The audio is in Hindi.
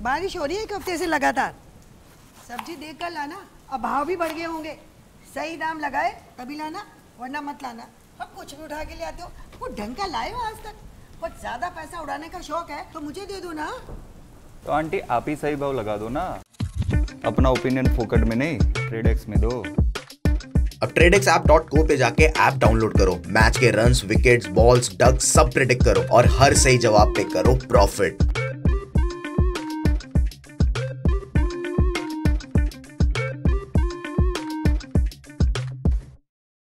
बारिश हो रही है एक हफ़्ते से लगातार। सब्ज़ी देख कर लाना अब भाव भी बढ़ गए होंगे। सही दाम लगाए तभी लाना वरना मत लाना। अब कुछ भी उठा के ले आते हो वो ढंग का लाए हो आज तक। कुछ ज़्यादा पैसा उड़ाने का शौक है तो मुझे दे दो ना। तो आंटी आप ही सही भाव लगा दो ना। अपना ओपिनियन फोकट में नहीं ट्रेडेक्स में दो। अब ट्रेडेक्स ऐप डॉट को पे जाके ऐप डाउनलोड करो। मैच के रन विकेट्स बॉल्स डग सब प्रिडिक्ट करो और हर सही जवाब पे करो प्रॉफिट